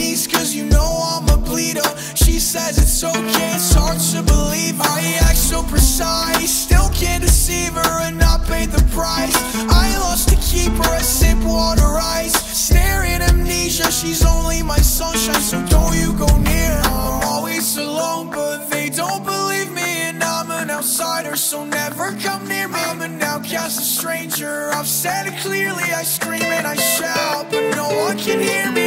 cause you know I'm a bleeder. She says it's okay, it's hard to believe. I act so precise, still can't deceive her and I paid the price. I lost to keep her, sip water ice. Staring amnesia, she's only my sunshine. So don't you go near I'm always alone But they don't believe me. And I'm an outsider So never come near me, I'm an outcast, a stranger. I've said it clearly, I scream and I shout But no one can hear me.